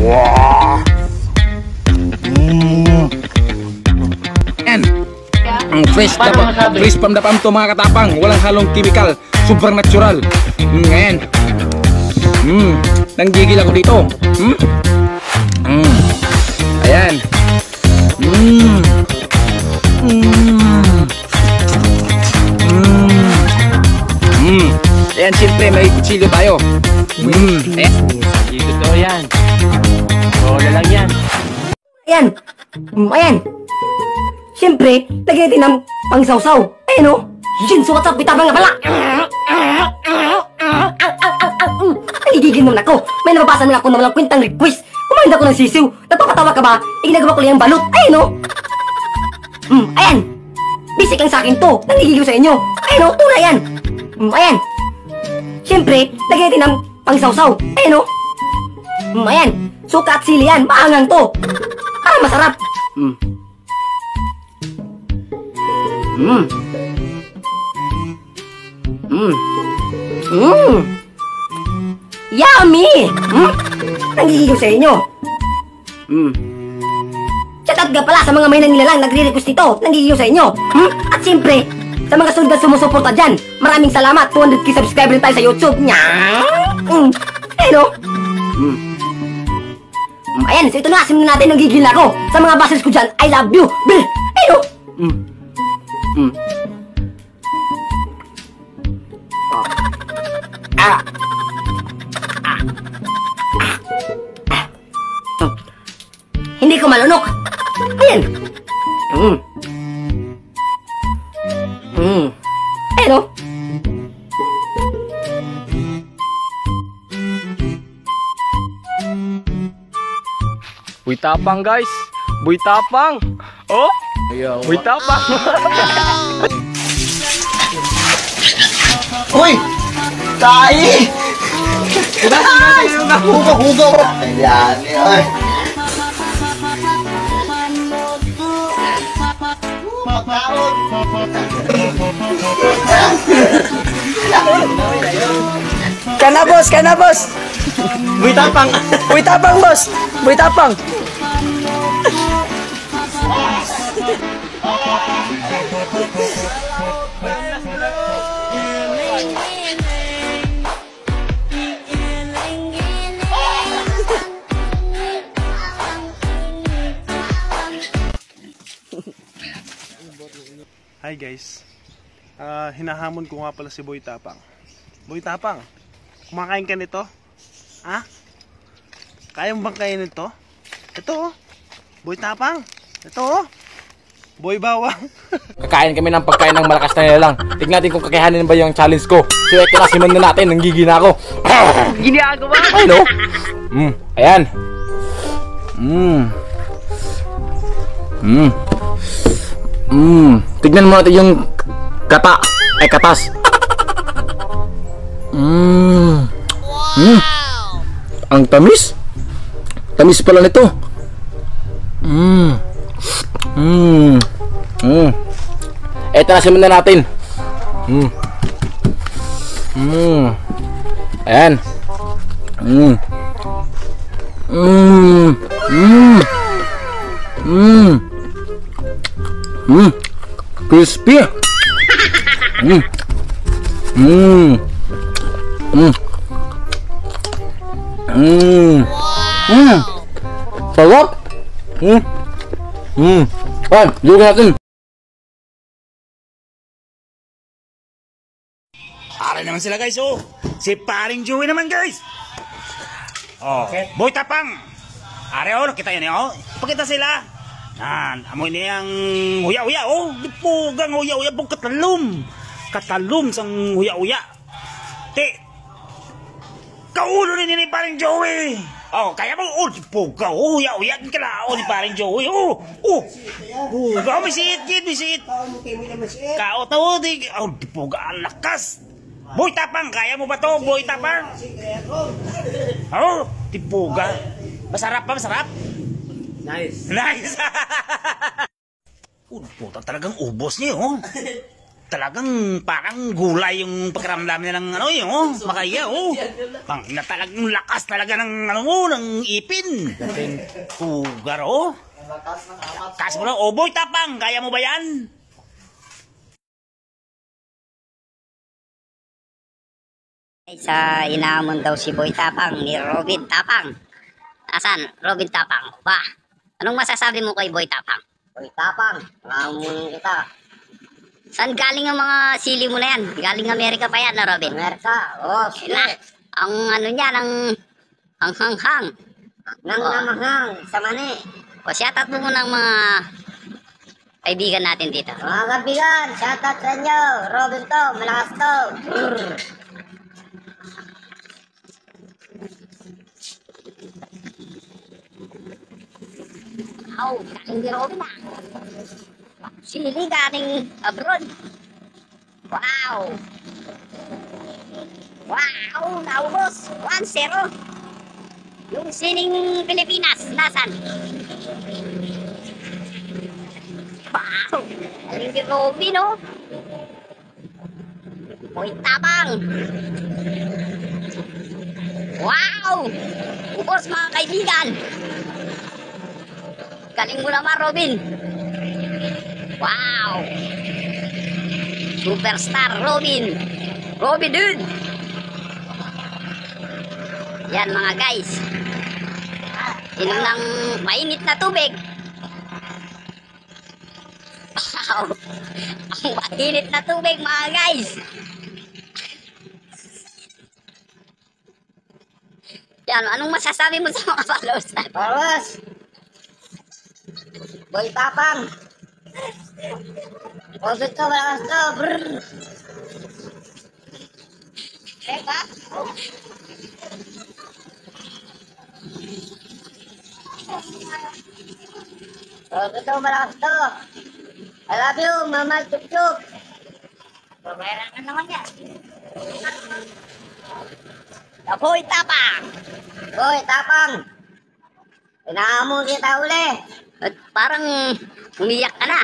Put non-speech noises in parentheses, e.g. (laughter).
Wow! Mm. Yan. Ang fresh na masabi? fresh the farm to mga katapang. Walang halong chemical. Sobrang natural. Mm, ngayon. Mm, nanggigil ako dito. Mm? Mm. Ayan. Mm. Mm. Mm. Mm. Ayan, siyempre may kutsilyo tayo. Mm. Ayan. Hindi totoo yan. Bola lang yan. Ayan. Ayan. Siyempre, lagyan natin ng pangsawsaw. Ayan o. Jin, so what's up? Bitabang nga pala. Nagigigil naman ako. May nababasa naman ako ng walang kwentang request. Kumain ako ng sisiw. Napapatawa ka ba? Iginagawa ko lang yung balot. Ayan o. Hmm, ayan. Basic lang sa akin to. Nanggigil ko sa inyo. Ayan o, tunay yan. Hmm, ayan. Siyempre, lagyan natin ng pangsawsaw. Ayan o. Hmm, ayan. Suka at sili yan. Maangang to. Para masarap. Hmm. Hmm. Hmm. Hmm. Yummy! Hmm? Nanggigigil sa inyo. Hmm. Shoutout nga pala sa mga may nanilalang nagre-request nito. Nanggigigil sa inyo. Hmm? At siyempre, sa mga sunod na sumusuporta dyan, maraming salamat. 200k subscriber tayo sa YouTube. Nya! Hmm. Ayun o. Hmm, Ayan, so ito na, simulan natin, nanggigil na ako. Sa mga bashers ko dyan, I love you. Bil! Ayun o. Hmm. Hmm. Ah. Ah. Ah. Ah. Hindi ko malunok. Buy tapang guys. Buy tapang. Oh. Buy tapang. Uy! (laughs) Tahi! Hugaw-hugaw! Ayan, ay. Kana boss, kana boss. Uy, tapang! Buy tapang Hi guys. Ah, hinahamon ko nga pala si Boy Tapang. Boy Tapang, kumakain ka nito? Ha? Kaya mo bang kainin ito? Ito oh. Boy Tapang. Ito oh. Boy Bawang. (laughs) Kakain kami ng pagkain ng malakas na nilalang. Tignan natin kung kakayanin ba yung challenge ko. So ito na, simulan na natin. Nanggigil na ako. (laughs) Ginagawa. Ay, no? Mm, ayan. Mm. Mm. Mm. Tignan mo natin yung kata. Ay, katas. Mm. Mm. Ang tamis. Tamis pala nito. Mm. Mm. Mm. Eto na simulan na natin. Mm. Mm. Ayan. Mm. Mm. Mm. Mm. Mm. Crispy. Mm. Mm. Mm. Mm. Mm. Sarap. Mm. Mm. Ay, lugar natin. Para naman sila guys, oh. Si paring Joey naman guys. Oh, boy tapang. Are oh, kita yun eh, oh. Pakita sila. Yan, amoy niyang huya-huya, oh. Dipugang huya-huya pong katalom. Katalom sang huya-huya. Ti, kaulo rin ni paring Joey. Oh, kaya mo, oh, dipuga, oh, huya-huya ka na, oh, ni paring Joey, oh. Oh, buga, oh, may siit, kid, may siit. Kao to, di, oh, dipuga, ang lakas. Boy tapang, kaya mo ba to? Boy tapang? Oh, tipuga. Masarap ba? Masarap? Nice. Nice. oh, puta talagang ubos niya, oh. talagang parang gulay yung pakiramdam niya ng ano yun, oh, makaya, oh. Pang na talagang lakas talaga ng ano mo, ng ipin. Pugar, oh. Kas mo lang, oh boy, tapang, kaya mo ba yan? sa inaamon daw si Boy Tapang ni Robin Tapang. Asan? Robin Tapang. Ba? Anong masasabi mo kay Boy Tapang? Boy Tapang, nangamunin kita. Saan galing ang mga sili mo na yan? Galing Amerika pa yan na Robin? Amerika, oh, Na, ang ano niya, ang ang hanghang. nang namahang sa mani. O shoutout mo muna ang mga kaibigan natin dito. Mga kabigan, shoutout sa inyo. Robin to, malakas to. Wow, galing ni Robin ah. Sili galing abroad. Wow. Wow, naubos. 1-0. Yung siling Pilipinas, nasan? Wow, galing Robin oh. Uy, tabang. Wow! Ubos mga kaibigan. Galing mo naman, Robin. Wow! Superstar Robin. Robin dude. Yan mga guys. Inom ng mainit na tubig. Wow! Ang mainit na tubig mga guys. Yan, anong masasabi mo sa mga followers natin? Paros. Boy Tapang. Robin to, malakas to. Brrr. Teka. Robin to, malakas to. I love you, Mama Chup Chup. Babayaran ka naman yan. Apoy tapang! Boy Tapang. Inaamon kita uli. At parang umiyak ka na.